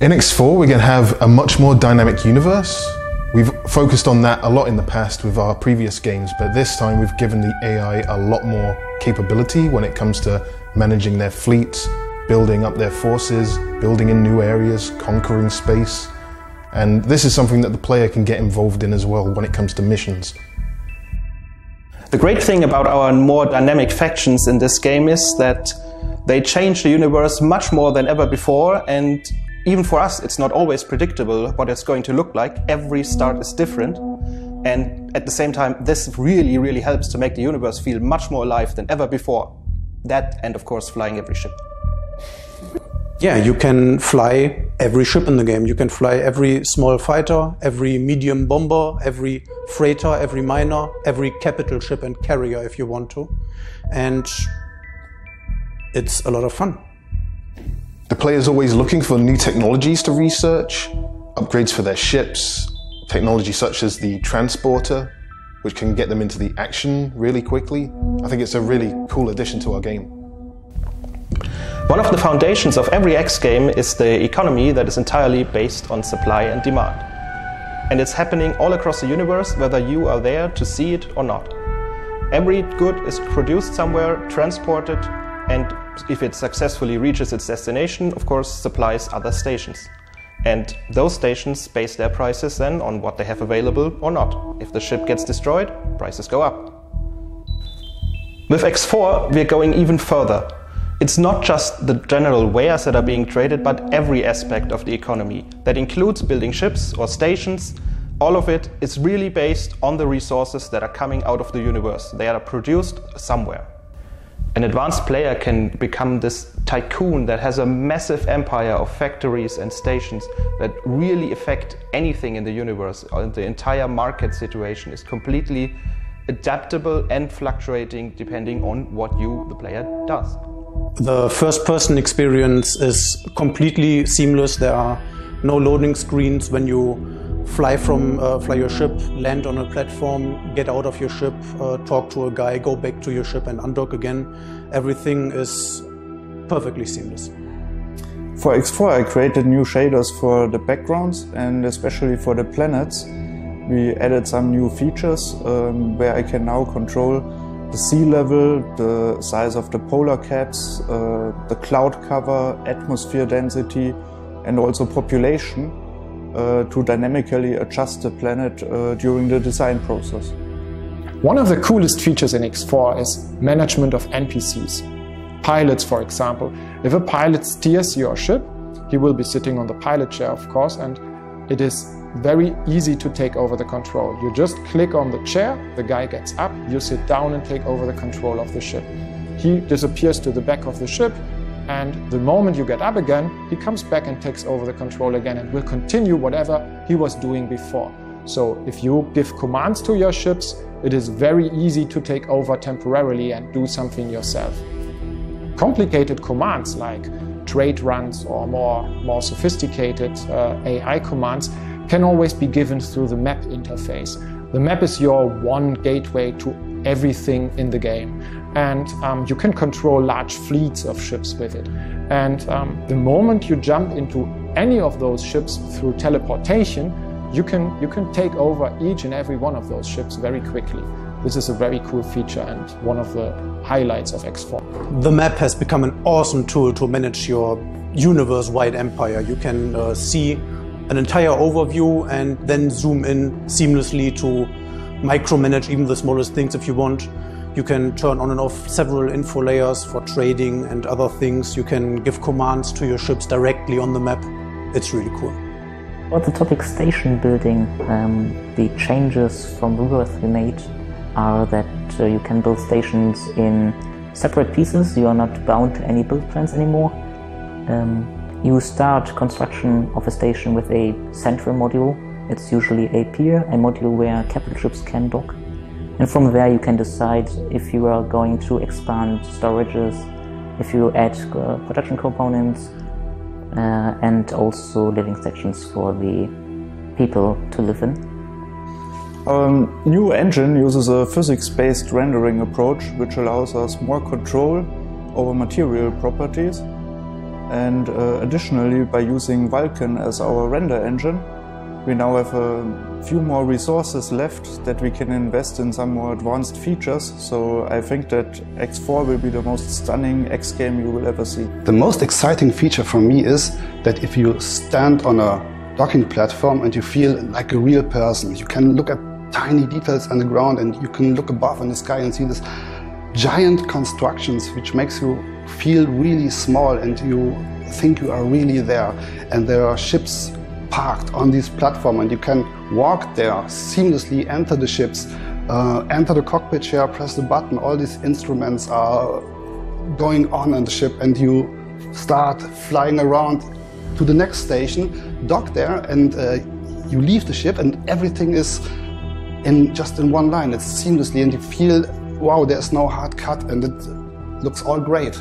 In X4, we're going to have a much more dynamic universe. We've focused on that a lot in the past with our previous games, but this time we've given the AI a lot more capability when it comes to managing their fleets, building up their forces, building in new areas, conquering space. And this is something that the player can get involved in as well when it comes to missions. The great thing about our more dynamic factions in this game is that they change the universe much more than ever before and even for us, it's not always predictable what it's going to look like. Every start is different. And at the same time, this really, really helps to make the universe feel much more alive than ever before. That, and of course, flying every ship. Yeah, you can fly every ship in the game. You can fly every small fighter, every medium bomber, every freighter, every miner, every capital ship and carrier if you want to. And it's a lot of fun. The player's always looking for new technologies to research, upgrades for their ships, technology such as the transporter, which can get them into the action really quickly. I think it's a really cool addition to our game. One of the foundations of every X game is the economy that is entirely based on supply and demand. And it's happening all across the universe, whether you are there to see it or not. Every good is produced somewhere, transported, and if it successfully reaches its destination, of course, supplies other stations. And those stations base their prices then on what they have available or not. If the ship gets destroyed, prices go up. With X4, we're going even further. It's not just the general wares that are being traded, but every aspect of the economy. That includes building ships or stations. All of it is really based on the resources that are coming out of the universe. They are produced somewhere an advanced player can become this tycoon that has a massive empire of factories and stations that really affect anything in the universe. Uh, the entire market situation is completely adaptable and fluctuating depending on what you, the player, does. The first person experience is completely seamless. There are no loading screens when you fly from uh, fly your ship, land on a platform, get out of your ship, uh, talk to a guy, go back to your ship and undock again. Everything is perfectly seamless. For X4 I created new shaders for the backgrounds and especially for the planets. We added some new features um, where I can now control the sea level, the size of the polar caps, uh, the cloud cover, atmosphere density and also population uh, to dynamically adjust the planet uh, during the design process. One of the coolest features in X4 is management of NPCs. Pilots, for example. If a pilot steers your ship, he will be sitting on the pilot chair, of course, and it is very easy to take over the control. You just click on the chair, the guy gets up, you sit down and take over the control of the ship. He disappears to the back of the ship, and the moment you get up again, he comes back and takes over the control again and will continue whatever he was doing before. So if you give commands to your ships, it is very easy to take over temporarily and do something yourself. Complicated commands like trade runs or more, more sophisticated uh, AI commands can always be given through the map interface. The map is your one gateway to everything in the game and um, you can control large fleets of ships with it. And um, the moment you jump into any of those ships through teleportation, you can, you can take over each and every one of those ships very quickly. This is a very cool feature and one of the highlights of X4. The map has become an awesome tool to manage your universe-wide empire. You can uh, see an entire overview and then zoom in seamlessly to micromanage even the smallest things if you want. You can turn on and off several info layers for trading and other things. You can give commands to your ships directly on the map. It's really cool. On the topic station building, um, the changes from Rebirth we made are that uh, you can build stations in separate pieces. You are not bound to any build plans anymore. Um, you start construction of a station with a central module. It's usually a pier, a module where capital ships can dock. And from there you can decide if you are going to expand storages, if you add uh, production components, uh, and also living sections for the people to live in. Our new engine uses a physics-based rendering approach which allows us more control over material properties. And uh, additionally, by using Vulkan as our render engine, we now have a few more resources left that we can invest in some more advanced features. So I think that X4 will be the most stunning X game you will ever see. The most exciting feature for me is that if you stand on a docking platform and you feel like a real person, you can look at tiny details on the ground and you can look above in the sky and see this giant constructions which makes you feel really small and you think you are really there and there are ships parked on this platform and you can walk there seamlessly enter the ships uh, enter the cockpit chair press the button. All these instruments are going on in the ship and you start flying around to the next station dock there and uh, you leave the ship and everything is in just in one line. It's seamlessly and you feel wow there's no hard cut and it looks all great